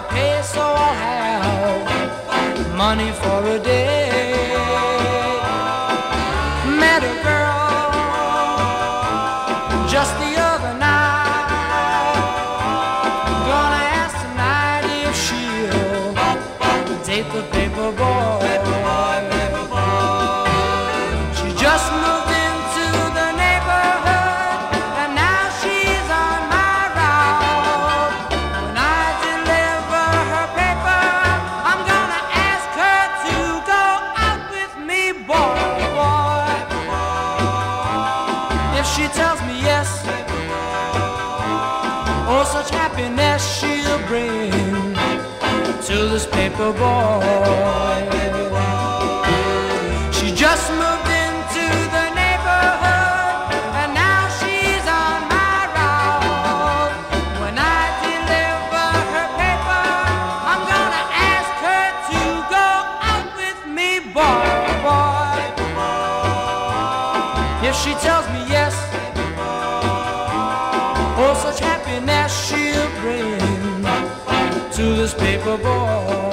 my pay so I'll have money for a day. Met a girl just the other night. Gonna ask tonight if she'll date the paper boy. If she tells me yes, oh, such happiness she'll bring to this paper boy. She just moved into the neighborhood and now she's on my route. When I deliver her paper, I'm gonna ask her to go out with me, boy, If she tells me yes, oh, such happiness she'll bring to this paper boy.